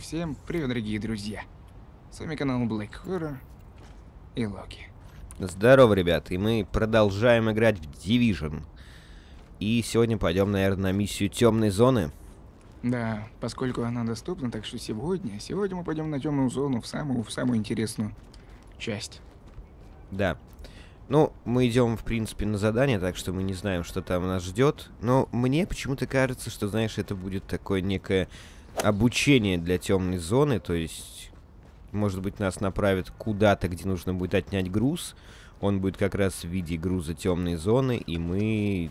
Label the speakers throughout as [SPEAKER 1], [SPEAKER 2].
[SPEAKER 1] Всем привет, дорогие друзья. С вами канал Black Horror и Локи.
[SPEAKER 2] Здорово, ребят, и мы продолжаем играть в Division. И сегодня пойдем, наверное, на миссию темной зоны.
[SPEAKER 1] Да, поскольку она доступна, так что сегодня, сегодня мы пойдем на темную зону, в самую, в самую интересную часть.
[SPEAKER 2] Да. Ну, мы идем, в принципе, на задание, так что мы не знаем, что там нас ждет. Но мне почему-то кажется, что, знаешь, это будет такое некое обучение для темной зоны, то есть, может быть, нас направят куда-то, где нужно будет отнять груз. Он будет как раз в виде груза темной зоны, и мы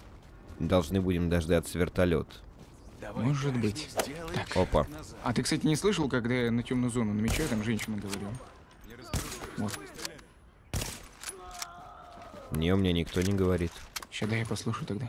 [SPEAKER 2] должны будем дождаться вертолет.
[SPEAKER 1] Может быть. Так,
[SPEAKER 2] Опа.
[SPEAKER 1] а ты, кстати, не слышал, когда я на темную зону намечаю, там женщина говорила? Вот,
[SPEAKER 2] Не, у меня никто не говорит.
[SPEAKER 1] сейчас дай я послушаю тогда.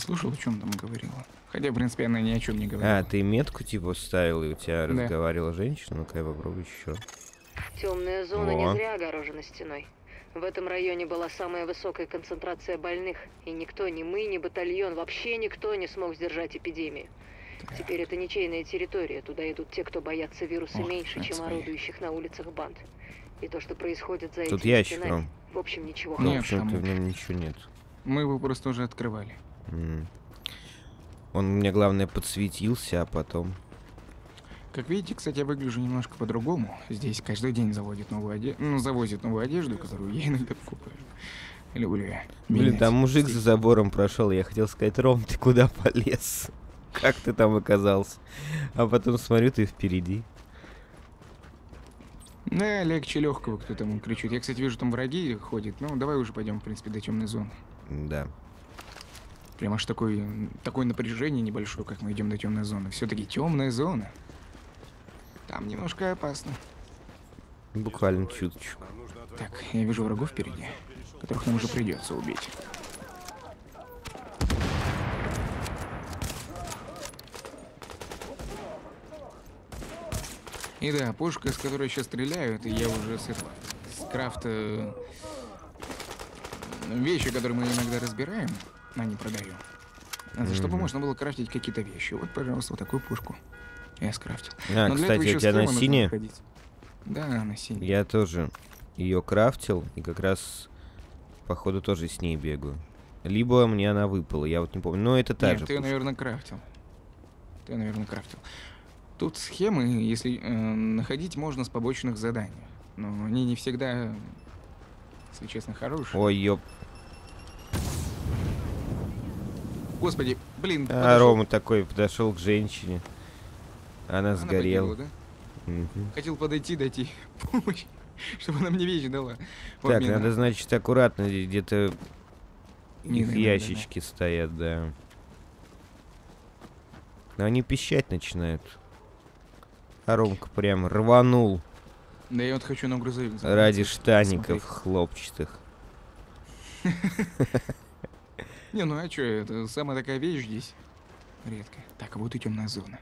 [SPEAKER 1] Я послушал, о чем там говорила. Хотя, в принципе, она ни о чем не говорила.
[SPEAKER 2] А, ты метку типа ставил, и у тебя
[SPEAKER 1] Да.
[SPEAKER 2] разговаривала женщина? Ну-ка я попробую еще.
[SPEAKER 3] Темная зона
[SPEAKER 2] О.
[SPEAKER 3] не зря огорожена стеной. В этом районе была самая высокая концентрация больных, и никто, ни мы, ни батальон, вообще никто не смог сдержать эпидемию. Теперь это ничейная территория, туда идут те, кто боятся вируса
[SPEAKER 1] Ох,
[SPEAKER 3] меньше, чем
[SPEAKER 1] свои.
[SPEAKER 3] орудующих на улицах банд. И то, что происходит за
[SPEAKER 2] Тут
[SPEAKER 3] этими
[SPEAKER 2] ящик,
[SPEAKER 3] стенами,
[SPEAKER 2] Ром.
[SPEAKER 3] в общем, ничего
[SPEAKER 2] Ну,
[SPEAKER 1] Нет,
[SPEAKER 2] в общем-то,
[SPEAKER 1] там-
[SPEAKER 2] в нем ничего нет.
[SPEAKER 1] Мы его просто уже открывали.
[SPEAKER 2] Он мне, главное, подсветился, а потом...
[SPEAKER 1] Как видите, кстати, я выгляжу немножко по-другому. Здесь каждый день заводит новую одежду, ну, завозит новую одежду, которую я иногда покупаю. Люблю я.
[SPEAKER 2] Блин, там мужик за забором прошел, я хотел сказать, Ром, ты куда полез? Как ты там оказался? А потом смотрю, ты впереди.
[SPEAKER 1] Да, легче легкого, кто там кричит. Я, кстати, вижу, там враги ходят. Ну, давай уже пойдем, в принципе, до темной зоны.
[SPEAKER 2] Да.
[SPEAKER 1] Прям аж такой, такое напряжение небольшое, как мы идем до темной зоны. Все-таки темная зона. Там немножко опасно.
[SPEAKER 2] Буквально чуточку.
[SPEAKER 1] Так, я вижу врагов впереди, которых нам уже придется убить. И да, пушка, с которой сейчас стреляю, это я уже с этого, с крафта вещи, которые мы иногда разбираем, а не продаю. А за Чтобы можно было крафтить какие-то вещи. Вот, пожалуйста, вот такую пушку я скрафтил.
[SPEAKER 2] А,
[SPEAKER 1] Но
[SPEAKER 2] кстати, у тебя
[SPEAKER 1] с
[SPEAKER 2] на
[SPEAKER 1] Хема нужно
[SPEAKER 2] сине?
[SPEAKER 1] ходить. Да, на сине.
[SPEAKER 2] Я тоже ее крафтил, и как раз, походу, тоже с ней бегаю. Либо мне она выпала, я вот не помню. Но это та
[SPEAKER 1] Нет,
[SPEAKER 2] же
[SPEAKER 1] ты,
[SPEAKER 2] пушка.
[SPEAKER 1] наверное, крафтил. Ты, наверное, крафтил. Тут схемы, если э, находить можно с побочных заданий. Но они не всегда, если честно, хорошие.
[SPEAKER 2] Ой, ёп.
[SPEAKER 1] Господи, блин,
[SPEAKER 2] А
[SPEAKER 1] подошёл.
[SPEAKER 2] Рома такой подошел к женщине. Она
[SPEAKER 1] Она
[SPEAKER 2] сгорела.
[SPEAKER 1] погибла, да?
[SPEAKER 2] Мгм.
[SPEAKER 1] Хотел подойти, дойти помощь, чтобы она мне вещи дала.
[SPEAKER 2] Так,
[SPEAKER 1] обмен на-
[SPEAKER 2] надо, значит, аккуратно, где-то их ящички стоят, да. Но они пищать начинают. А Ромка прям рванул
[SPEAKER 1] Да я вот хочу на грузовик. забраться,
[SPEAKER 2] ради штаников
[SPEAKER 1] посмотреть.
[SPEAKER 2] хлопчатых.
[SPEAKER 1] Не, ну а чё, это самая такая вещь здесь. Редкая. Так, вот и темная зона.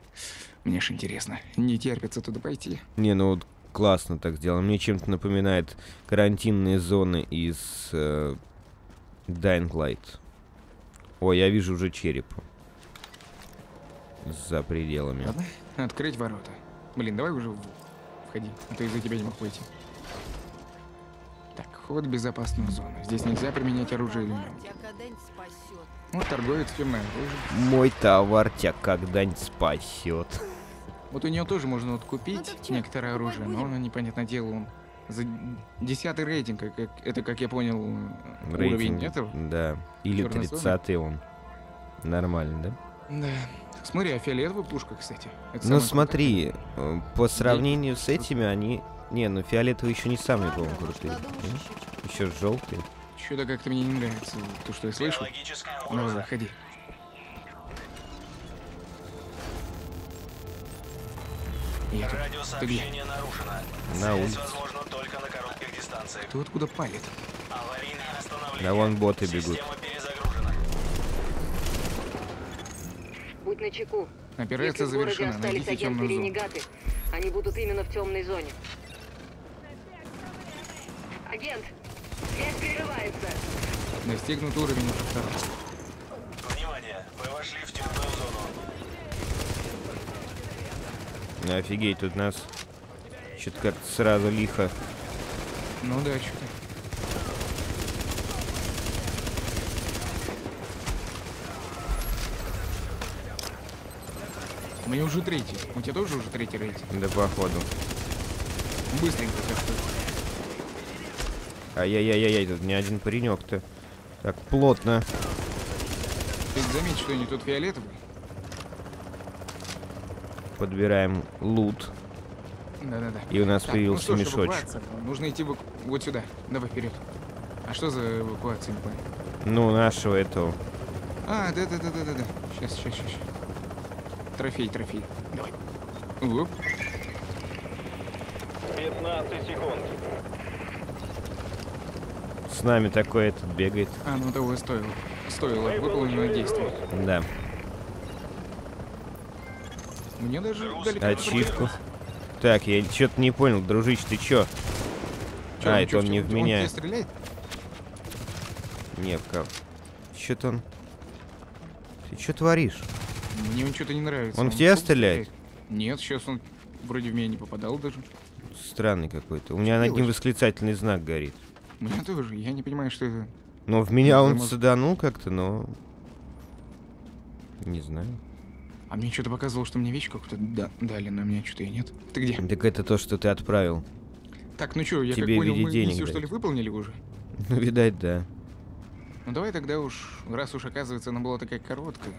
[SPEAKER 1] Мне ж интересно, не терпится туда пойти.
[SPEAKER 2] Не, ну вот классно так сделано. Мне чем-то напоминает карантинные зоны из э, Dying Light. Ой, я вижу уже череп. За пределами.
[SPEAKER 1] Ладно, открыть ворота. Блин, давай уже входи, а то из-за тебя не мог выйти. Так, вход в безопасную зону. Здесь нельзя применять оружие или. Вот торговец темное оружие.
[SPEAKER 2] Мой товар тебя когда-нибудь спасет.
[SPEAKER 1] Вот у нее тоже можно вот
[SPEAKER 4] Ну
[SPEAKER 1] купить
[SPEAKER 4] чё,
[SPEAKER 1] некоторое оружие, но
[SPEAKER 4] будем?
[SPEAKER 1] оно, непонятное дело, он за десятый рейтинг, как, это, как я понял, э, уровень
[SPEAKER 2] Рейтинг,
[SPEAKER 1] этого.
[SPEAKER 2] Да. Или? 30 он. Нормально, да?
[SPEAKER 1] Да. Смотри, а фиолетовая пушка, кстати. это
[SPEAKER 2] Ну смотри, э, по сравнению с этими они... Не, ну фиолетовые еще не самые, по-моему, крутые. Еще желтые.
[SPEAKER 1] крутая. Чё-то как-то мне не нравится то, что я слышу. Ну, заходи. Я тут. Ты где?
[SPEAKER 2] На улице.
[SPEAKER 5] возможна только на коротких дистанциях.
[SPEAKER 1] Кто откуда палит?
[SPEAKER 5] Аварийное остановление.
[SPEAKER 2] Да вон боты бегут.
[SPEAKER 3] Будь начеку. Если
[SPEAKER 1] Операция
[SPEAKER 3] в городе
[SPEAKER 1] завершена.
[SPEAKER 3] остались
[SPEAKER 1] Найдите темную зону.
[SPEAKER 3] агенты-ренегаты, они будут именно в темной зоне. Агент, связь прерывается.
[SPEAKER 1] Достигнут уровень уже второй.
[SPEAKER 5] Внимание, вы вошли в темную зону.
[SPEAKER 2] Офигеть, тут нас что-то как-то сразу лихо.
[SPEAKER 1] Ну да, что-то. Меня уже третий. У тебя тоже уже третий рейтинг?
[SPEAKER 2] Да походу.
[SPEAKER 1] Быстренько что.
[SPEAKER 2] Ай-яй-яй-яй, тут не один паренек-то. Так плотно.
[SPEAKER 1] Ты заметь, что они тут фиолетовые?
[SPEAKER 2] Подбираем лут.
[SPEAKER 1] Да-да-да.
[SPEAKER 2] И у нас
[SPEAKER 1] Так,
[SPEAKER 2] появился
[SPEAKER 1] ну что
[SPEAKER 2] мешочек.
[SPEAKER 1] Нужно идти эваку- вот сюда. Давай вперед. А что за эвакуация, не понял?
[SPEAKER 2] Ну, нашего этого.
[SPEAKER 1] А, да-да-да-да-да-да. Сейчас, сейчас, сейчас. Трофей, трофей. Давай. Оп.
[SPEAKER 5] 15 секунд.
[SPEAKER 2] С нами такой этот бегает.
[SPEAKER 1] А, ну того стоило. Стоило выполненное действие.
[SPEAKER 2] Да.
[SPEAKER 1] Мне даже дали
[SPEAKER 2] Ачивку. Так, я что-то не понял, дружище, ты чё?
[SPEAKER 1] Чё,
[SPEAKER 2] а,
[SPEAKER 1] ну
[SPEAKER 2] это
[SPEAKER 1] чё,
[SPEAKER 2] он
[SPEAKER 1] чё,
[SPEAKER 2] не
[SPEAKER 1] он
[SPEAKER 2] в меня.
[SPEAKER 1] стреляет?
[SPEAKER 2] Не, как? Что-то он... Ты что творишь?
[SPEAKER 1] Мне он что-то не нравится.
[SPEAKER 2] Он в тебя стреляет?
[SPEAKER 1] Нет, сейчас он вроде в меня не попадал даже.
[SPEAKER 2] Странный какой-то. У меня над ним восклицательный знак горит.
[SPEAKER 1] У меня тоже. Я не понимаю, что это.
[SPEAKER 2] Но в меня он
[SPEAKER 1] Возможно.
[SPEAKER 2] саданул как-то, но... Не знаю.
[SPEAKER 1] А мне что-то показывало, что мне вещь какую-то да, дали, но мне что-то и нет. Ты где?
[SPEAKER 2] Так это то, что ты отправил.
[SPEAKER 1] Так, ну что, я
[SPEAKER 2] Тебе
[SPEAKER 1] как понял, мы
[SPEAKER 2] денег
[SPEAKER 1] миссию, что ли, выполнили уже?
[SPEAKER 2] Ну, видать, да.
[SPEAKER 1] Ну давай тогда уж, раз уж оказывается она была такая короткая,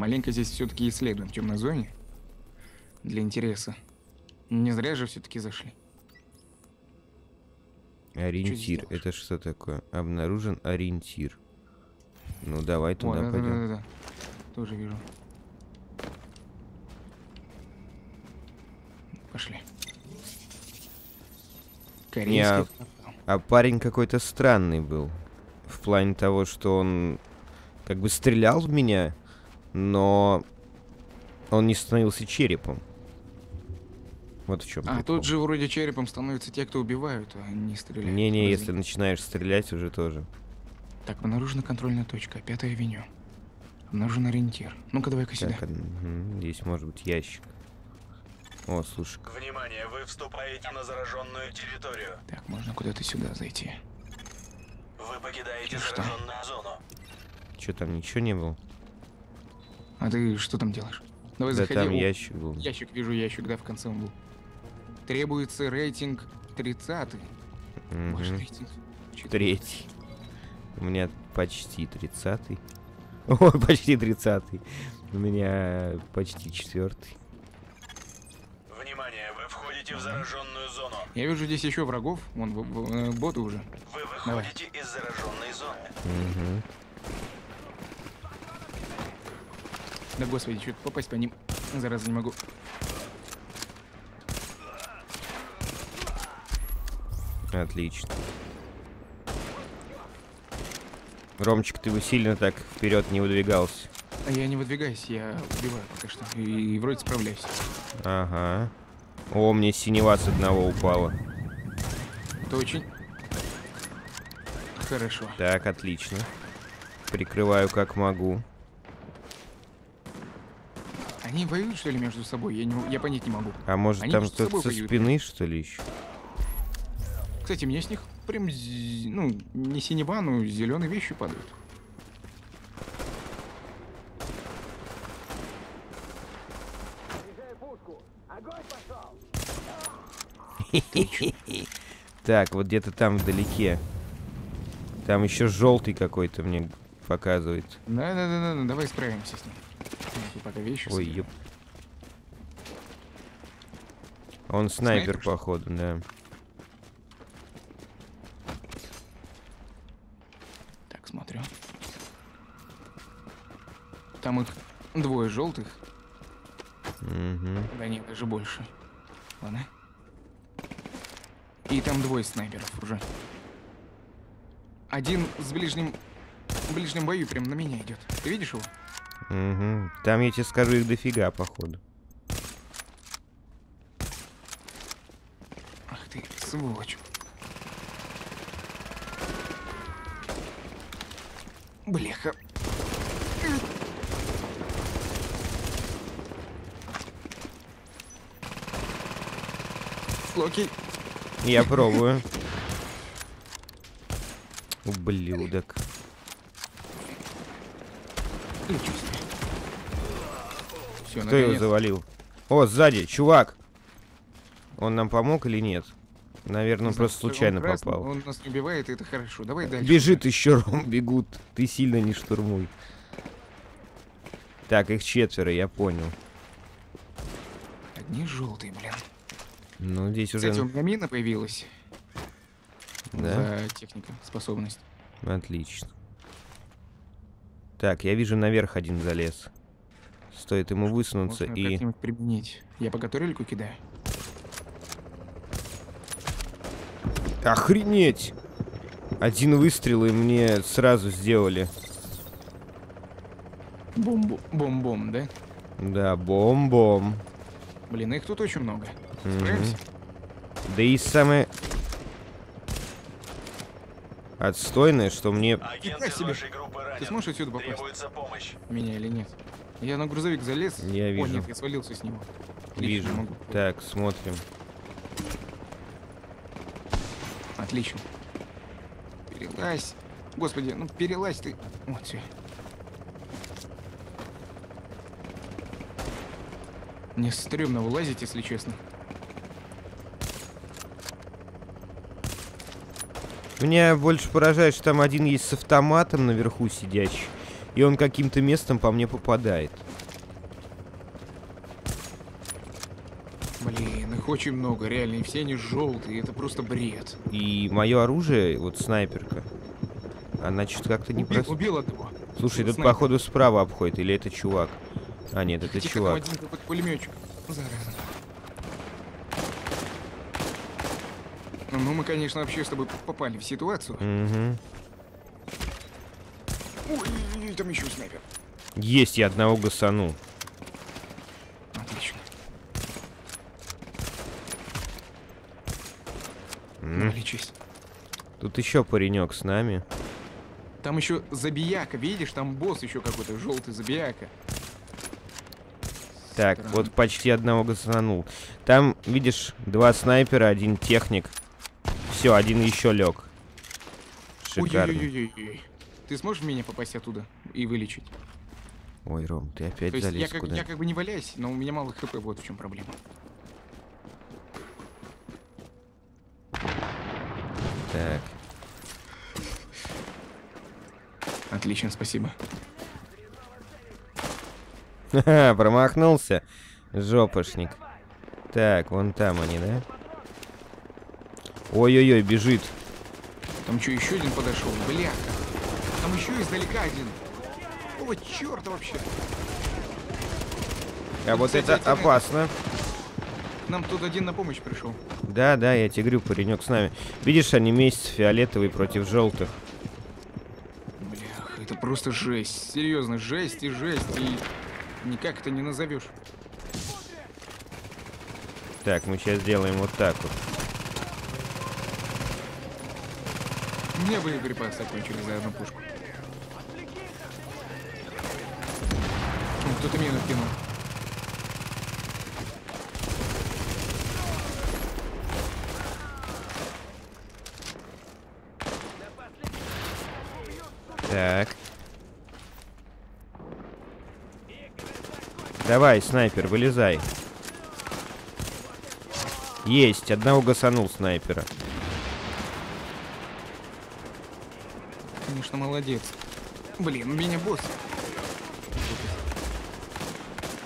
[SPEAKER 1] маленько здесь все-таки исследуем в темной зоне. Для интереса. Не зря же все-таки зашли.
[SPEAKER 2] Ориентир.
[SPEAKER 1] делаешь?
[SPEAKER 2] Это что такое? Обнаружен ориентир. Ну, давай
[SPEAKER 1] О,
[SPEAKER 2] туда
[SPEAKER 1] да, да,
[SPEAKER 2] пойдем.
[SPEAKER 1] да, да, да. Тоже вижу. Пошли. Корейский.
[SPEAKER 2] а-. А парень какой-то странный был. В плане того, что он как бы стрелял в меня, но он не становился черепом. Вот в чем.
[SPEAKER 1] А тут же вроде черепом становятся те, кто убивают, а не стреляют.
[SPEAKER 2] Не-не,
[SPEAKER 1] Разве-
[SPEAKER 2] если начинаешь стрелять, уже тоже.
[SPEAKER 1] Так, обнаружена контрольная точка, пятая авеню. Обнаружен ориентир. Ну-ка, давай-ка сюда.
[SPEAKER 2] Так, здесь может быть ящик. О, слушай,
[SPEAKER 5] Внимание, вы вступаете на зараженную территорию.
[SPEAKER 1] Так, можно куда-то сюда зайти.
[SPEAKER 5] Вы покидаете
[SPEAKER 1] Что?
[SPEAKER 5] зараженную зону.
[SPEAKER 2] что там ничего не было?
[SPEAKER 1] А ты что там делаешь? Давай
[SPEAKER 2] Да
[SPEAKER 1] заходи.
[SPEAKER 2] там
[SPEAKER 1] О,
[SPEAKER 2] ящик был.
[SPEAKER 1] Ящик, вижу ящик, да, в конце он был. Требуется рейтинг 30 Ваш
[SPEAKER 2] Мгм.
[SPEAKER 1] рейтинг.
[SPEAKER 2] Третий. У меня почти тридцатый. Ой, почти тридцатый. У меня почти четвертый.
[SPEAKER 5] Внимание, вы входите в зараженную зону.
[SPEAKER 1] Я вижу здесь еще врагов. Вон э, боты уже.
[SPEAKER 5] Вы
[SPEAKER 1] Давай.
[SPEAKER 5] выходите из зараженной зоны.
[SPEAKER 2] Мгм.
[SPEAKER 1] Да господи, что-то попасть по ним. Зараза не могу.
[SPEAKER 2] Отлично. Ромчик, ты бы сильно так вперед не выдвигался.
[SPEAKER 1] А я не выдвигаюсь, я убиваю пока что. И, вроде справляюсь.
[SPEAKER 2] Ага. О, мне синева с одного упала.
[SPEAKER 1] Это очень... Хорошо.
[SPEAKER 2] Так, отлично. Прикрываю как могу.
[SPEAKER 1] Они воюют, что ли, между собой? Я, не, я понять не могу.
[SPEAKER 2] А может
[SPEAKER 1] Они
[SPEAKER 2] там кто-то со
[SPEAKER 1] воюют.
[SPEAKER 2] спины, что ли, еще?
[SPEAKER 1] Кстати, мне с них прям, ну, не синева, но зеленые вещи падают.
[SPEAKER 2] Так, вот где-то там вдалеке. Там еще желтый какой-то мне показывает.
[SPEAKER 1] Да-да-да, давай справимся с ним.
[SPEAKER 2] Ой, ёп. Он снайпер,
[SPEAKER 1] Снайпер,
[SPEAKER 2] походу, да.
[SPEAKER 1] Так, смотрю. Там их двое желтых.
[SPEAKER 2] Мгм.
[SPEAKER 1] Да нет, даже больше. Ладно. И там двое снайперов уже. Один с ближним... В ближнем бою прям на меня идет. Ты видишь его?
[SPEAKER 2] Угу. Там, я тебе скажу, их дофига, походу.
[SPEAKER 1] Ах ты, сволочь. Бляха. Локи,
[SPEAKER 2] Я пробую. Ублюдок.
[SPEAKER 1] лечусь. Все,
[SPEAKER 2] Кто его завалил? О, сзади, чувак. Он нам помог или нет? Наверное, он просто случайно попал.
[SPEAKER 1] Он нас не убивает, и это хорошо. Давай дальше.
[SPEAKER 2] Бежит еще, Ром, бегут. Ты сильно не штурмуй. Так, их четверо, я понял.
[SPEAKER 1] Одни желтые, блин.
[SPEAKER 2] Ну, здесь уже...
[SPEAKER 1] Кстати, у меня мина появилась.
[SPEAKER 2] Да?
[SPEAKER 1] За техника, способность.
[SPEAKER 2] Отлично. Так, я вижу, наверх один залез. Стоит ему высунуться
[SPEAKER 1] Можно
[SPEAKER 2] и...
[SPEAKER 1] как-нибудь применить. Я пока турельку кидаю.
[SPEAKER 2] Охренеть! Один выстрел и мне сразу сделали.
[SPEAKER 1] Бомбу. Бом-бом, да?
[SPEAKER 2] Да, бом-бом.
[SPEAKER 1] Блин, их тут очень много. Справимся?
[SPEAKER 2] Да и самое... Отстойное, что мне...
[SPEAKER 1] Фига себе.
[SPEAKER 5] вашей группы ранен.
[SPEAKER 1] Ты сможешь отсюда попасть?
[SPEAKER 5] Требуется помощь.
[SPEAKER 1] Меня или нет? Я на грузовик залез.
[SPEAKER 2] Я
[SPEAKER 1] О,
[SPEAKER 2] вижу.
[SPEAKER 1] нет, я свалился с него. Отлично,
[SPEAKER 2] Вижу.
[SPEAKER 1] могу.
[SPEAKER 2] Так, смотрим.
[SPEAKER 1] Отлично. Перелазь. Господи, ну перелазь ты. Вот все. Мне стрёмно вылазить, если честно.
[SPEAKER 2] Меня больше поражает, что там один есть с автоматом наверху сидящий. И он каким-то местом по мне попадает.
[SPEAKER 1] Блин, их очень много, реально, и все они желтые, это просто бред.
[SPEAKER 2] И мое оружие, вот снайперка, она что-то как-то не просто...
[SPEAKER 1] убил одного.
[SPEAKER 2] Слушай, тут походу справа обходит, или это чувак? А, нет, это
[SPEAKER 1] Тихо,
[SPEAKER 2] чувак.
[SPEAKER 1] один пулеметчик. Зараза. Ну, мы, конечно, вообще с тобой попали в ситуацию.
[SPEAKER 2] Угу.
[SPEAKER 1] Ой, там еще снайпер.
[SPEAKER 2] Есть, я одного гасану.
[SPEAKER 1] Отлично.
[SPEAKER 2] М.
[SPEAKER 1] Ну.
[SPEAKER 2] Тут еще паренек с нами.
[SPEAKER 1] Там еще забияка, видишь, там босс еще какой-то, желтый забияка.
[SPEAKER 2] Так,
[SPEAKER 1] Странно.
[SPEAKER 2] вот почти одного гасанул. Там, видишь, два снайпера, один техник. Все, один еще лег. Шикарно.
[SPEAKER 1] Ой-ой-ой-ой. Ты сможешь меня попасть оттуда и вылечить?
[SPEAKER 2] Ой, Ром, ты опять
[SPEAKER 1] То есть я
[SPEAKER 2] залез
[SPEAKER 1] как,
[SPEAKER 2] куда?
[SPEAKER 1] я как бы не валяюсь, но у меня мало хп, вот в чем проблема.
[SPEAKER 2] Так,
[SPEAKER 1] Отлично, спасибо.
[SPEAKER 2] Ха-ха, промахнулся. Жопошник. Так, вон там они, да? Ой-ой-ой, бежит.
[SPEAKER 1] Там что, еще один подошел? Бляха. Там еще издалека один. О, черт вообще.
[SPEAKER 2] А вот
[SPEAKER 1] кстати,
[SPEAKER 2] это
[SPEAKER 1] наверное,
[SPEAKER 2] опасно.
[SPEAKER 1] Нам тут один на помощь пришел.
[SPEAKER 2] Да, да, я тебе говорю, паренек с нами. Видишь, они месяц фиолетовый против желтых.
[SPEAKER 1] Бляха, это просто жесть. Серьезно, жесть и жесть. И никак это не назовешь.
[SPEAKER 2] Так, мы сейчас сделаем вот так вот.
[SPEAKER 1] Меня боеприпасы закончились за одну пушку. Кто-то мину кинул.
[SPEAKER 2] Так. Давай, снайпер, вылезай. Есть, одного гасанул снайпера.
[SPEAKER 1] Конечно, молодец. Блин, у меня босс.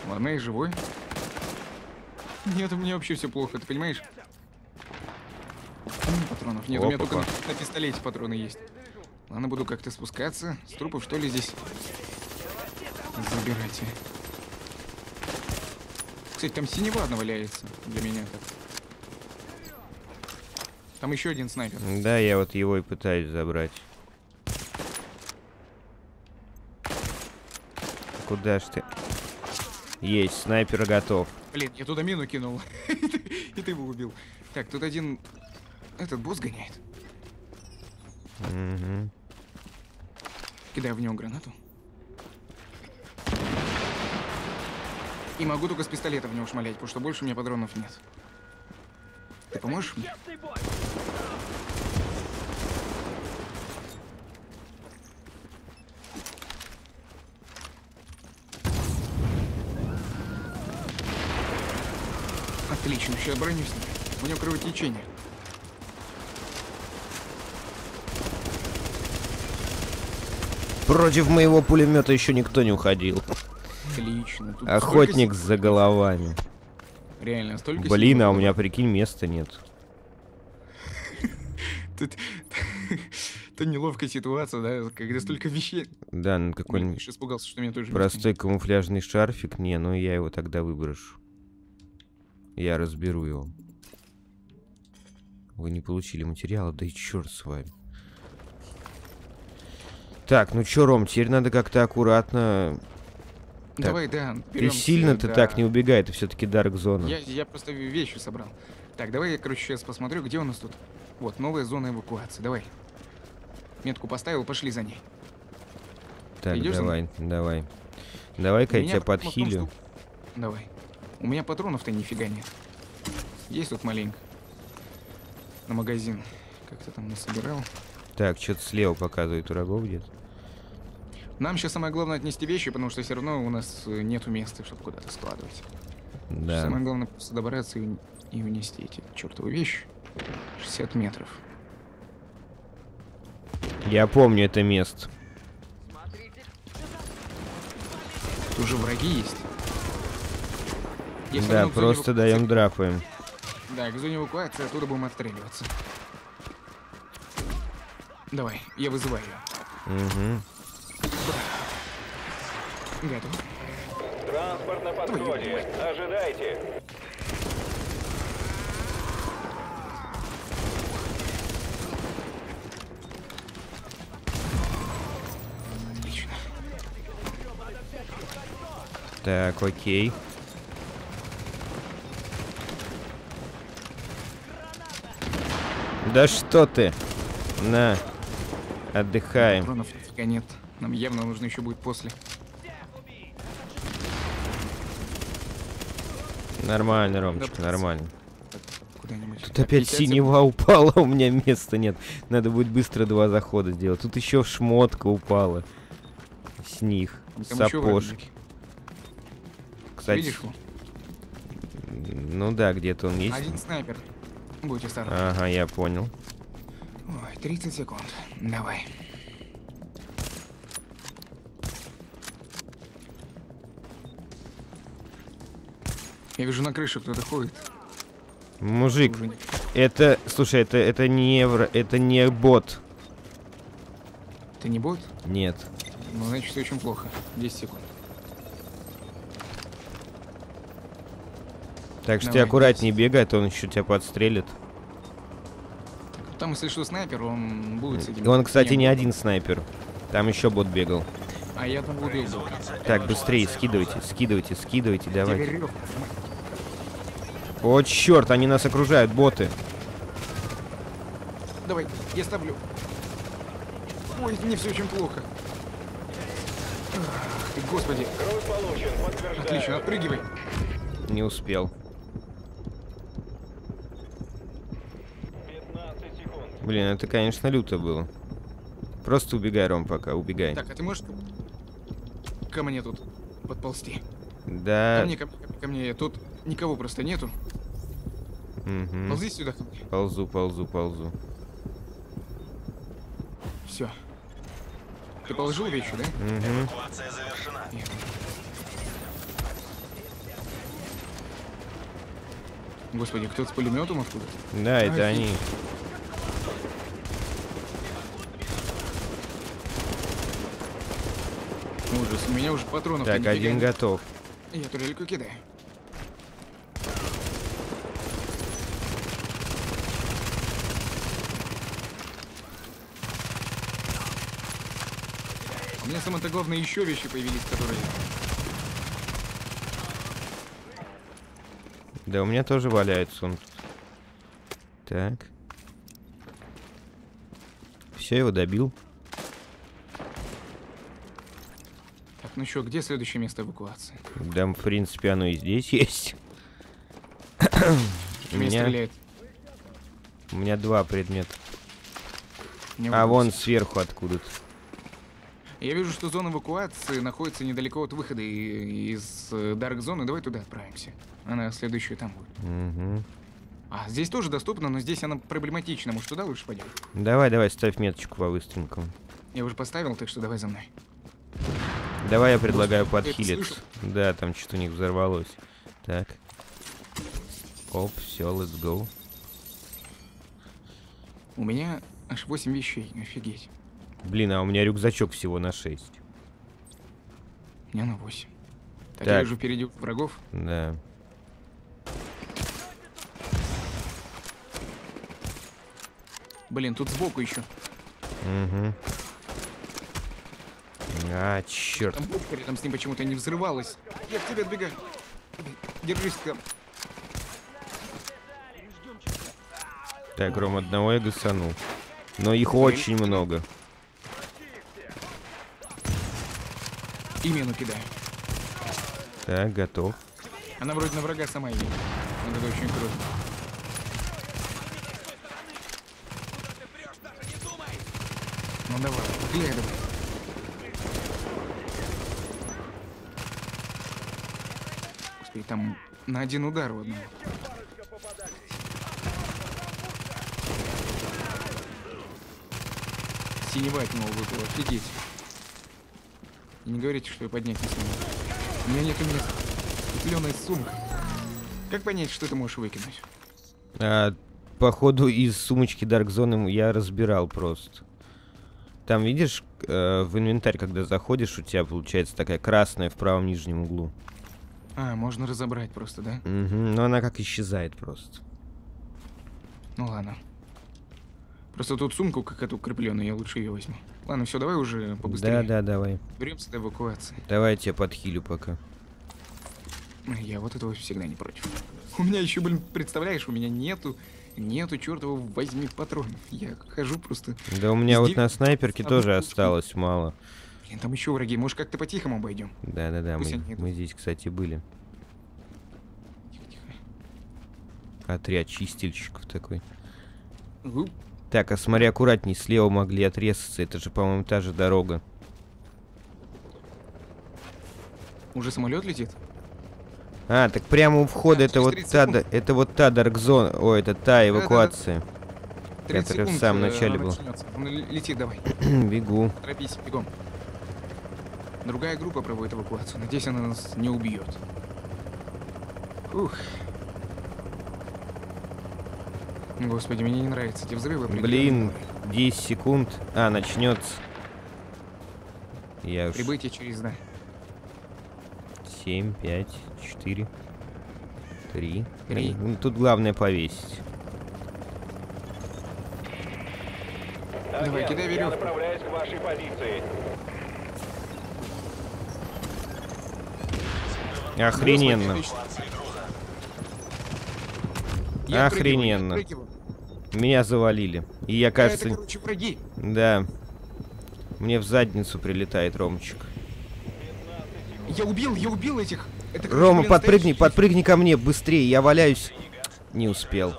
[SPEAKER 1] Ладно, я живой. Нет, у меня вообще все плохо, ты понимаешь? Патронов нет, у меня только на, на пистолете патроны есть. Ладно, буду как-то спускаться. С трупов что ли здесь? Забирайте. Кстати, там синева одна валяется для меня так. Там еще один снайпер.
[SPEAKER 2] Да, я вот его и пытаюсь забрать. Куда ж ты? Есть, снайпер готов.
[SPEAKER 1] Блин, я туда мину кинул. И ты его убил. Так, тут один... Этот босс гоняет.
[SPEAKER 2] Мгм.
[SPEAKER 1] Кидаю в него гранату. И могу только с пистолета в него шмалять, потому что больше у меня патронов нет. Ты поможешь мне? Отлично, сейчас бронюсь. У него кровотечение.
[SPEAKER 2] Против моего пулемета еще никто не уходил.
[SPEAKER 1] Отлично. Тут
[SPEAKER 2] Охотник
[SPEAKER 1] столько
[SPEAKER 2] за головами.
[SPEAKER 1] Реально, столько
[SPEAKER 2] Блин, а у меня, прикинь, места нет.
[SPEAKER 1] Тут... Это неловкая ситуация, да, когда столько вещей.
[SPEAKER 2] Да, ну какой-нибудь
[SPEAKER 1] испугался, что меня тоже
[SPEAKER 2] простой камуфляжный шарфик. Не, ну я его тогда выброшу. Я разберу его. Вы не получили материала, да и черт с вами. Так, ну чё, Ром, теперь надо как-то аккуратно.
[SPEAKER 1] нет. Давай, да,
[SPEAKER 2] Ты
[SPEAKER 1] берёмся,
[SPEAKER 2] сильно ты
[SPEAKER 1] да.
[SPEAKER 2] так не убегай, это все-таки Дарк Зона.
[SPEAKER 1] Я, я просто вещи собрал. Так, давай я, короче, сейчас посмотрю, где у нас тут. Вот, новая зона эвакуации. Давай. Метку поставил, пошли за ней.
[SPEAKER 2] Так,
[SPEAKER 1] идёшь за
[SPEAKER 2] давай, давай. Давай-ка я тебя
[SPEAKER 1] в том,
[SPEAKER 2] подхилю.
[SPEAKER 1] что- Давай. У меня патронов-то нифига нет. Есть тут маленько. На магазин. Как-то там насобирал.
[SPEAKER 2] Так, что-то слева показывает врагов где-то.
[SPEAKER 1] Нам сейчас самое главное отнести вещи, потому что все равно у нас э, нету места, чтобы куда-то складывать.
[SPEAKER 2] Да.
[SPEAKER 1] Самое главное просто добраться и, и унести эти чертовы вещи. 60 метров.
[SPEAKER 2] Я помню это место.
[SPEAKER 1] Тут уже враги есть. Если
[SPEAKER 2] да, просто
[SPEAKER 1] эвакуации-
[SPEAKER 2] даем драпаем.
[SPEAKER 1] Да, к зоне эвакуации оттуда будем отстреливаться. Давай, я вызываю ее.
[SPEAKER 2] Угу.
[SPEAKER 1] Готов.
[SPEAKER 4] Транспорт на подходе. Ожидайте.
[SPEAKER 1] Отлично.
[SPEAKER 2] Так, окей. Да что ты? На. Отдыхаем.
[SPEAKER 1] Патронов нифига нет. Нам явно нужно еще будет после.
[SPEAKER 2] Нормально, Ромчик,
[SPEAKER 1] процентов.
[SPEAKER 2] нормально. Тут опять
[SPEAKER 1] 50
[SPEAKER 2] синева упала, у меня места нет. Надо будет быстро два захода сделать. Тут еще шмотка упала. С них.
[SPEAKER 1] Там.
[SPEAKER 2] Сапожки. Кстати,
[SPEAKER 1] Видишь его?
[SPEAKER 2] ну да, где-то он есть.
[SPEAKER 1] Один снайпер. Будь осторожен.
[SPEAKER 2] Ага, я понял.
[SPEAKER 1] Ой, 30 секунд. Давай. Я вижу на крыше кто-то ходит.
[SPEAKER 2] Мужик,
[SPEAKER 1] Уже
[SPEAKER 2] это, слушай, это, это не евро, это не бот.
[SPEAKER 1] Ты не бот?
[SPEAKER 2] Нет.
[SPEAKER 1] Ну, значит, все очень плохо. 10 секунд.
[SPEAKER 2] Так что ты
[SPEAKER 1] Давай,
[SPEAKER 2] аккуратнее бегай, а то он еще тебя подстрелит.
[SPEAKER 1] Там, если что, снайпер, он будет с этим.
[SPEAKER 2] Он, кстати, не один снайпер. Там еще бот бегал.
[SPEAKER 1] А я там бота.
[SPEAKER 2] Так, быстрее, скидывайте, скидывайте, скидывайте, давайте. О, черт, они нас окружают, боты.
[SPEAKER 1] Давай, я ставлю. Ой, мне все очень плохо. Ах ты, господи. Отлично, отпрыгивай.
[SPEAKER 2] Не успел.
[SPEAKER 4] 15 секунд.
[SPEAKER 2] Блин, это, конечно, люто было. Просто убегай, Ром, пока, убегай.
[SPEAKER 1] Так, а ты можешь ко мне тут подползти?
[SPEAKER 2] Да.
[SPEAKER 1] ко мне, ко мне, ко мне. Тут никого просто нету.
[SPEAKER 2] мгм.
[SPEAKER 1] Ползи сюда ко мне.
[SPEAKER 2] Ползу, ползу, ползу.
[SPEAKER 1] Все. Ты положил вещи, да?
[SPEAKER 2] Мгм.
[SPEAKER 5] Эвакуация завершена.
[SPEAKER 1] Нет. Господи, кто-то с пулеметом откуда?
[SPEAKER 2] Да, это
[SPEAKER 1] Офигеть.
[SPEAKER 2] они.
[SPEAKER 1] Ужас, у меня уже патронов
[SPEAKER 2] Так, один готов.
[SPEAKER 1] Я турельку кидаю. У меня самое-то главное еще вещи появились, которые...
[SPEAKER 2] Да, у меня тоже валяется он. Так. Все, его добил.
[SPEAKER 1] Ну что, где следующее место эвакуации?
[SPEAKER 2] Да, в принципе, оно и здесь есть. У
[SPEAKER 1] Меня стреляет.
[SPEAKER 2] у меня два предмета.
[SPEAKER 1] Не
[SPEAKER 2] А вон сверху откуда-то.
[SPEAKER 1] Я вижу, что зона эвакуации находится недалеко от выхода из э, Дарк Зоны. Давай туда отправимся. Она следующая там будет.
[SPEAKER 2] Мгм.
[SPEAKER 1] А, здесь тоже доступно, но здесь она проблематична. Может, туда лучше пойдем?
[SPEAKER 2] Давай, давай, ставь меточку по быстренькому.
[SPEAKER 1] Я уже поставил, так что давай за мной.
[SPEAKER 2] Давай я предлагаю подхилиться. Да, там что-то у них взорвалось. Так. Оп, все, let's go.
[SPEAKER 1] У меня аж 8 вещей, офигеть.
[SPEAKER 2] Блин, а у меня рюкзачок всего на 6.
[SPEAKER 1] У меня на 8. Так,
[SPEAKER 2] Так.
[SPEAKER 1] я вижу впереди врагов.
[SPEAKER 2] Да.
[SPEAKER 1] Блин, тут сбоку еще.
[SPEAKER 2] Угу. А, черт.
[SPEAKER 1] Там бочка рядом с ним почему-то не взрывалась. Я к тебе отбегаю. Держись там.
[SPEAKER 2] Так, Ром, одного я гасанул. Но их очень много.
[SPEAKER 1] И мину кидаю.
[SPEAKER 2] Так, готов.
[SPEAKER 1] Она вроде на врага сама едет. Вот это очень круто. Ну давай, стреляй давай. Господи, там на один удар в одного. Синевать, мол, выпало, офигеть. И не говорите, что я поднять не смогу. У меня нет места. Зеленая сумка. Как понять, что ты можешь выкинуть?
[SPEAKER 2] А, походу, из сумочки Dark Zone я разбирал просто. Там, видишь, э, в инвентарь, когда заходишь, у тебя получается такая красная в правом нижнем углу.
[SPEAKER 1] А, можно разобрать просто, да?
[SPEAKER 2] Мгм, но она как исчезает просто.
[SPEAKER 1] Ну ладно. Просто тут сумку как эту укрепленную, я лучше ее возьму. Ладно, все, давай уже побыстрее.
[SPEAKER 2] Да, да, давай.
[SPEAKER 1] Беремся до эвакуации.
[SPEAKER 2] Давай я тебя подхилю пока.
[SPEAKER 1] Я вот этого всегда не против. У меня еще, блин, представляешь, у меня нету, нету чертова возьми патронов. Я хожу просто.
[SPEAKER 2] Да у меня вот на снайперке тоже осталось мало.
[SPEAKER 1] Блин, там еще враги. Может, как-то по-тихому обойдем?
[SPEAKER 2] Да-да-да, мы, мы здесь, кстати, были.
[SPEAKER 1] Тихо-тихо.
[SPEAKER 2] Отряд чистильщиков такой.
[SPEAKER 1] Уп.
[SPEAKER 2] Так, а смотри, аккуратней, слева могли отрезаться. Это же, по-моему, та же дорога.
[SPEAKER 1] Уже самолет летит?
[SPEAKER 2] А, так прямо у входа
[SPEAKER 1] Да,
[SPEAKER 2] это вот
[SPEAKER 1] 30
[SPEAKER 2] та,
[SPEAKER 1] секунд.
[SPEAKER 2] да- это вот та Zone, ой, это та эвакуация.
[SPEAKER 1] 30
[SPEAKER 2] Которая в
[SPEAKER 1] секунд,
[SPEAKER 2] самом
[SPEAKER 1] э,
[SPEAKER 2] начале была.
[SPEAKER 1] Лети давай.
[SPEAKER 2] Бегу.
[SPEAKER 1] Торопись, бегом. Другая группа проводит эвакуацию. Надеюсь, она нас не убьет. Ух. Господи, мне не нравятся эти взрывы.
[SPEAKER 2] Блин, 10 секунд. А, начнется. Я уж...
[SPEAKER 1] Прибытие через, да.
[SPEAKER 2] 7, 5, 4, 3.
[SPEAKER 1] Три.
[SPEAKER 2] Тут главное повесить.
[SPEAKER 1] Давай, кидай
[SPEAKER 4] я
[SPEAKER 1] веревку.
[SPEAKER 4] направляюсь к вашей позиции.
[SPEAKER 2] Охрененно.
[SPEAKER 1] Я
[SPEAKER 2] Охрененно. Меня завалили. И я, кажется...
[SPEAKER 1] Это, короче, враги.
[SPEAKER 2] Да. Мне в задницу прилетает Ромчик.
[SPEAKER 1] Я убил, я убил этих. Это, короче,
[SPEAKER 2] Рома, подпрыгни,
[SPEAKER 1] настоящие
[SPEAKER 2] подпрыгни ко мне быстрее. Я валяюсь. Не успел.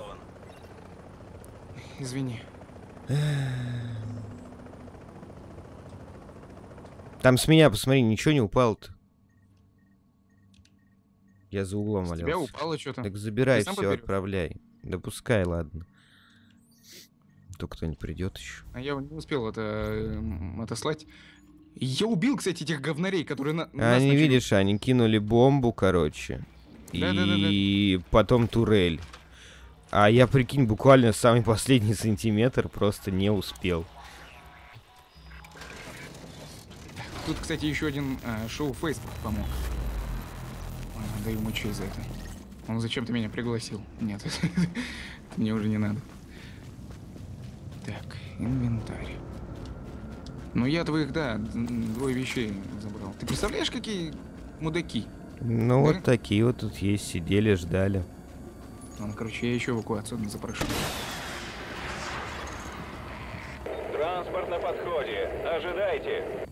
[SPEAKER 1] Извини.
[SPEAKER 2] Там с меня, посмотри, ничего не упало-то. Я за углом
[SPEAKER 1] С
[SPEAKER 2] валялся.
[SPEAKER 1] тебя упало что-то.
[SPEAKER 2] Так забирай, все,
[SPEAKER 1] подберёшь?
[SPEAKER 2] отправляй. Да пускай, ладно. То кто-нибудь придет еще.
[SPEAKER 1] А я не успел это отослать. Я убил, кстати, этих говнарей, которые на.
[SPEAKER 2] Они,
[SPEAKER 1] начали-
[SPEAKER 2] видишь, они кинули бомбу, короче.
[SPEAKER 1] Да-да-да-да.
[SPEAKER 2] И потом турель. А я, прикинь, буквально самый последний сантиметр просто не успел.
[SPEAKER 1] Тут, кстати, еще один а, шоу Facebook помог. А, даю ему честь за это. Он зачем-то меня пригласил. Нет, мне уже не надо. Так, инвентарь. Ну я твоих, да, двое вещей забрал. Ты представляешь, какие мудаки?
[SPEAKER 2] Ну,
[SPEAKER 1] Да?
[SPEAKER 2] вот такие вот тут есть, сидели, ждали.
[SPEAKER 1] Ладно, короче, я еще эвакуацию запрошу.
[SPEAKER 4] Транспорт на подходе. Ожидайте.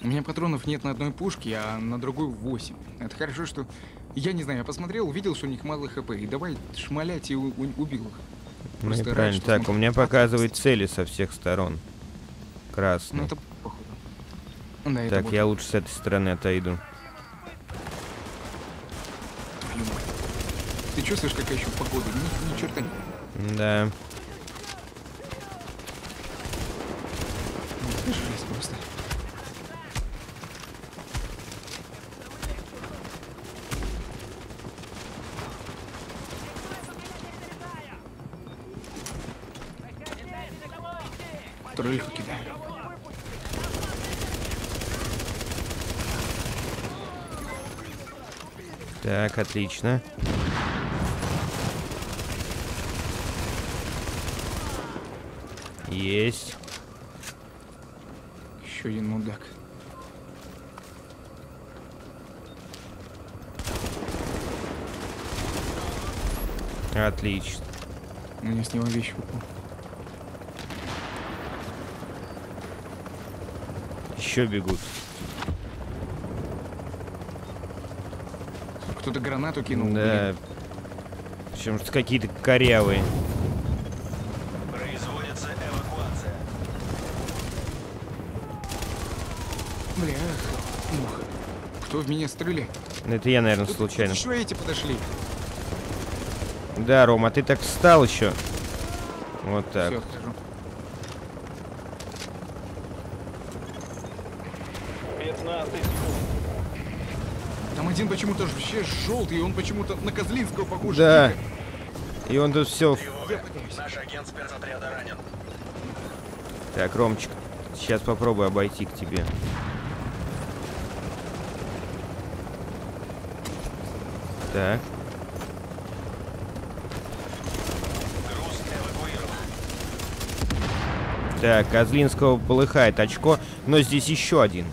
[SPEAKER 1] У меня патронов нет на одной пушке, а на другой 8. Это хорошо, что... Я не знаю, я посмотрел, увидел, что у них мало хп, и давай шмалять и убил их.
[SPEAKER 2] Ну
[SPEAKER 1] Просто
[SPEAKER 2] и правильно. Так,
[SPEAKER 1] смог-
[SPEAKER 2] у меня показывает цели со всех сторон.
[SPEAKER 1] Ну
[SPEAKER 2] Красный.
[SPEAKER 1] это походу. Да, это
[SPEAKER 2] Так,
[SPEAKER 1] вот
[SPEAKER 2] я лучше с этой стороны отойду.
[SPEAKER 1] Ты чувствуешь, какая еще погода? Ни, ни черта не.
[SPEAKER 2] Да.
[SPEAKER 1] Это жесть просто. Тролльку кидаю.
[SPEAKER 2] Так, отлично. Есть.
[SPEAKER 1] Еще один мудак.
[SPEAKER 2] Отлично.
[SPEAKER 1] У меня с него вещь выпал.
[SPEAKER 2] Еще бегут.
[SPEAKER 1] Кто-то гранату кинул.
[SPEAKER 2] Да. Причем что какие-то корявые.
[SPEAKER 5] Производится эвакуация.
[SPEAKER 1] Бля, муха. Кто в меня стреляет?
[SPEAKER 2] Ну, Это я, наверное, случайно.
[SPEAKER 1] Еще эти подошли.
[SPEAKER 2] Да, Рома, ты так встал еще. Вот так.
[SPEAKER 1] Все, отхожу.
[SPEAKER 4] 15 секунд.
[SPEAKER 1] Там один почему-то вообще желтый, и он почему-то на Козлинского похож.
[SPEAKER 2] Да. И он тут все.
[SPEAKER 5] Наш агент спецотряда ранен.
[SPEAKER 2] Так, Ромчик, сейчас попробую обойти к тебе. Так. Так, Козлинского полыхает очко, но здесь еще один.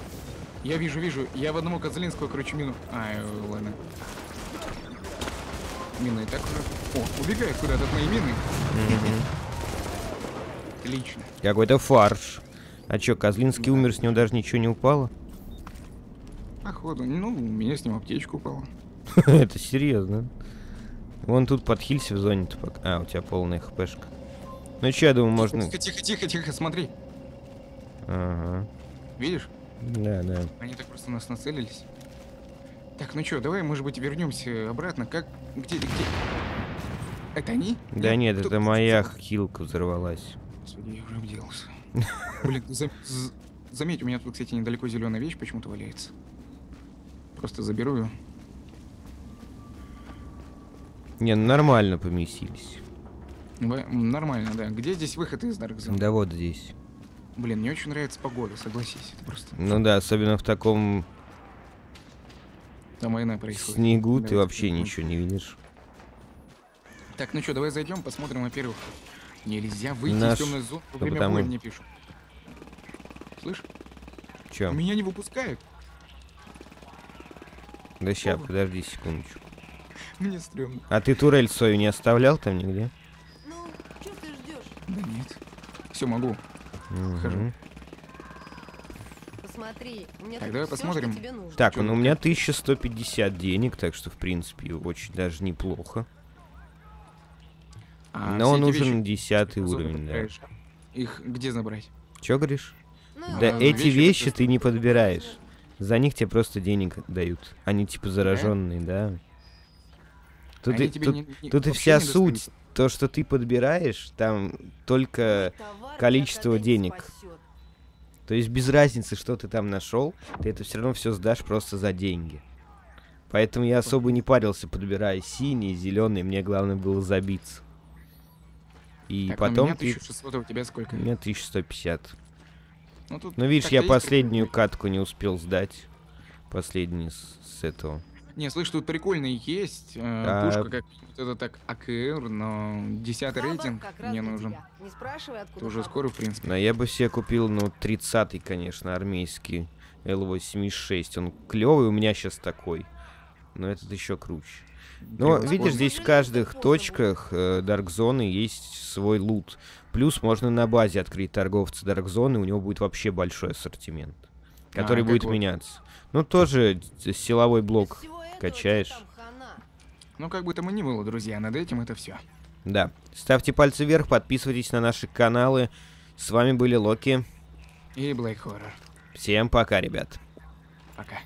[SPEAKER 1] Я вижу, вижу. Я в одному Козлинского, короче, мину. А, э, ладно. Мина и так уже. О, убегает куда-то от моей мины. Отлично.
[SPEAKER 2] Какой-то фарш. А чё, Козлинский умер, с него даже ничего не упало?
[SPEAKER 1] Походу. Ну, у меня с ним аптечка упала.
[SPEAKER 2] Это серьезно. Вон тут подхилься в зоне-то пока. А, у тебя полная хпшка. Ну чё, я думаю, можно...
[SPEAKER 1] Тихо, тихо, тихо, тихо, смотри.
[SPEAKER 2] Ага.
[SPEAKER 1] Видишь?
[SPEAKER 2] Да, да.
[SPEAKER 1] Они так просто на нас нацелились. Так, ну чё, давай, может быть, вернемся обратно. Как? Где, где? Это они?
[SPEAKER 2] Да нет,
[SPEAKER 1] Кто-
[SPEAKER 2] это моя хилка взорвалась.
[SPEAKER 1] Господи, я уже обделался. Блин, за- заметь, у меня тут, кстати, недалеко зеленая вещь почему-то валяется. Просто заберу ее.
[SPEAKER 2] Не, ну нормально поместились.
[SPEAKER 1] Нормально, да. Где здесь выход из Zone?
[SPEAKER 2] Да вот здесь.
[SPEAKER 1] Блин, мне очень нравится погода, согласись. Это просто...
[SPEAKER 2] Ну да, особенно в таком
[SPEAKER 1] Там война происходит.
[SPEAKER 2] снегу
[SPEAKER 1] Да,
[SPEAKER 2] ты вообще
[SPEAKER 1] прикольно.
[SPEAKER 2] ничего не видишь.
[SPEAKER 1] Так, ну что, давай зайдем, посмотрим, во-первых. Нельзя выйти
[SPEAKER 2] Наш-
[SPEAKER 1] из темной зоны во время
[SPEAKER 2] потому-
[SPEAKER 1] боя, мне пишут. Слышь,
[SPEAKER 2] Чё?
[SPEAKER 1] меня не выпускают.
[SPEAKER 2] Да ща,
[SPEAKER 1] Оба.
[SPEAKER 2] подожди секундочку.
[SPEAKER 1] Мне стрёмно.
[SPEAKER 2] А ты турель свою не оставлял там нигде?
[SPEAKER 6] Ну, что ты ждешь?
[SPEAKER 1] Да нет. Все, могу.
[SPEAKER 2] Мгм.
[SPEAKER 6] Посмотри, у меня
[SPEAKER 1] Так, давай
[SPEAKER 6] всё,
[SPEAKER 1] посмотрим.
[SPEAKER 6] что тебе нужно.
[SPEAKER 2] Так, ну у меня 1150 денег, так что, в принципе, очень даже неплохо.
[SPEAKER 1] А
[SPEAKER 2] Но
[SPEAKER 1] все
[SPEAKER 2] нужен
[SPEAKER 1] вещи,
[SPEAKER 2] 10
[SPEAKER 1] которые
[SPEAKER 2] уровень, да.
[SPEAKER 1] Их где забрать?
[SPEAKER 2] Чё говоришь?
[SPEAKER 6] Ну,
[SPEAKER 2] Да
[SPEAKER 1] А,
[SPEAKER 2] эти
[SPEAKER 1] вещи
[SPEAKER 2] вещи ты не подбираешь. За них тебе просто денег дают. Они типа зараженные, да. Тут,
[SPEAKER 1] Они
[SPEAKER 2] и,
[SPEAKER 1] тебе
[SPEAKER 2] тут,
[SPEAKER 1] не- не-
[SPEAKER 2] тут и вся
[SPEAKER 1] не
[SPEAKER 2] суть. То, что ты подбираешь, там только...
[SPEAKER 6] товар
[SPEAKER 2] количество денег. То есть без разницы, что ты там нашел, ты это все равно все сдашь просто за деньги. Поэтому я особо не парился, подбирая синий, зеленый, мне главное было забиться. И
[SPEAKER 1] Так, ну, у
[SPEAKER 2] потом
[SPEAKER 1] меня
[SPEAKER 2] ты...
[SPEAKER 1] 1600, а у тебя сколько?
[SPEAKER 2] У меня 1150.
[SPEAKER 1] Ну, тут
[SPEAKER 2] Ну видишь, я последнюю катку не успел сдать. Последний с, с этого.
[SPEAKER 1] Не, слышь, тут прикольный есть. э,
[SPEAKER 2] А,
[SPEAKER 1] Пушка как вот это так АКР, но 10
[SPEAKER 6] Хабар
[SPEAKER 1] рейтинг мне нужен.
[SPEAKER 6] Не спрашивай, откуда
[SPEAKER 1] Это уже скоро, в принципе.
[SPEAKER 2] Но я бы себе купил, ну, 30-й, конечно, армейский Л-86. Он клевый, у меня сейчас такой. Но этот еще круче. Но, видишь, здесь в каждых точках э, Zone есть свой лут. Плюс можно на базе открыть торговца и у него будет вообще большой ассортимент, который
[SPEAKER 1] А,
[SPEAKER 2] будет меняться. Ну, тоже силовой блок качаешь.
[SPEAKER 1] Ну, как бы там и ни было, друзья, над этим это все.
[SPEAKER 2] Да. Ставьте пальцы вверх, подписывайтесь на наши каналы. С вами были Локи.
[SPEAKER 1] И Black Horror.
[SPEAKER 2] Всем пока, ребят.
[SPEAKER 1] Пока.